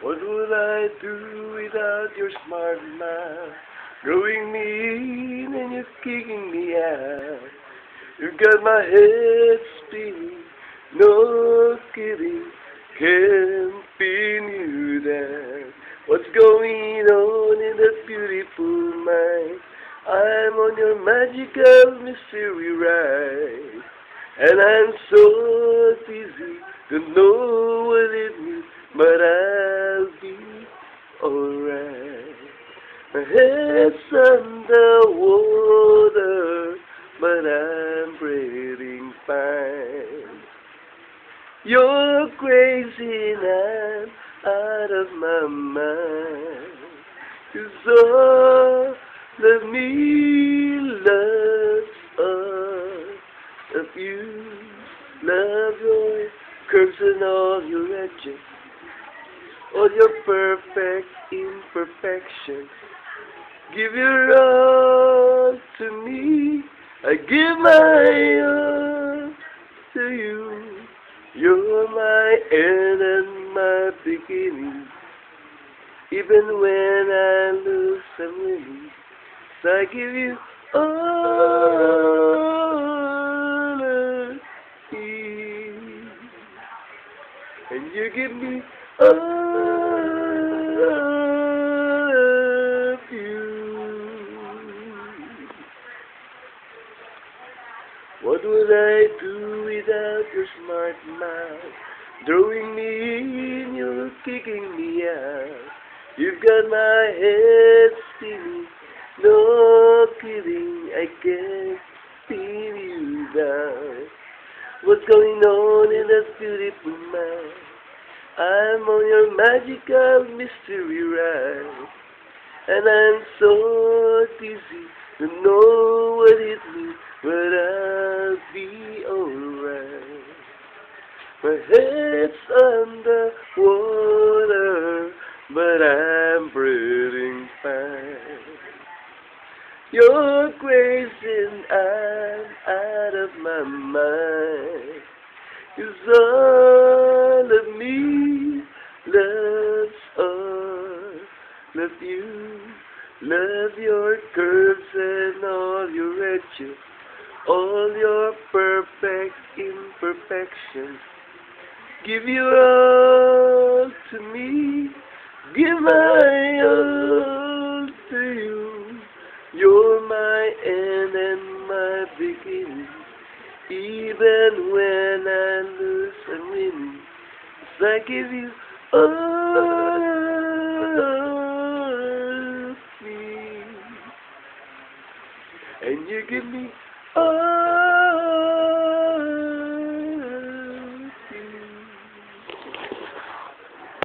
What would I do without your smart mouth? Growing me in and you're kicking me out. You've got my head spinning, no kidding, can't pin you down. What's going on in that beautiful mind? I'm on your magical mystery ride, and I'm so dizzy, don't know what underwater, but I'm breathing fine. You're crazy and I'm out of my mind. 'Cause all of me loves us, of you, love your and all your edges, all your perfect imperfections. Give your all to me, I give my all to you. You're my end and my beginning. Even when I lose, I'm. So I give you all of me. And you give me all What would I do without your smart mouth? Throwing me in, you're kicking me out. You've got my head spinning, no kidding, I can't pin you down. What's going on in that beautiful mind? I'm on your magical mystery ride, and I'm so dizzy, don't know what it means, You're crazy and I'm out of my mind. 'Cause all of me loves us, love you, love your curves and all your edges, all your perfect imperfections. Give you all end and my beginning. Even when I lose win, 'cause I give you all of me, and you give me all.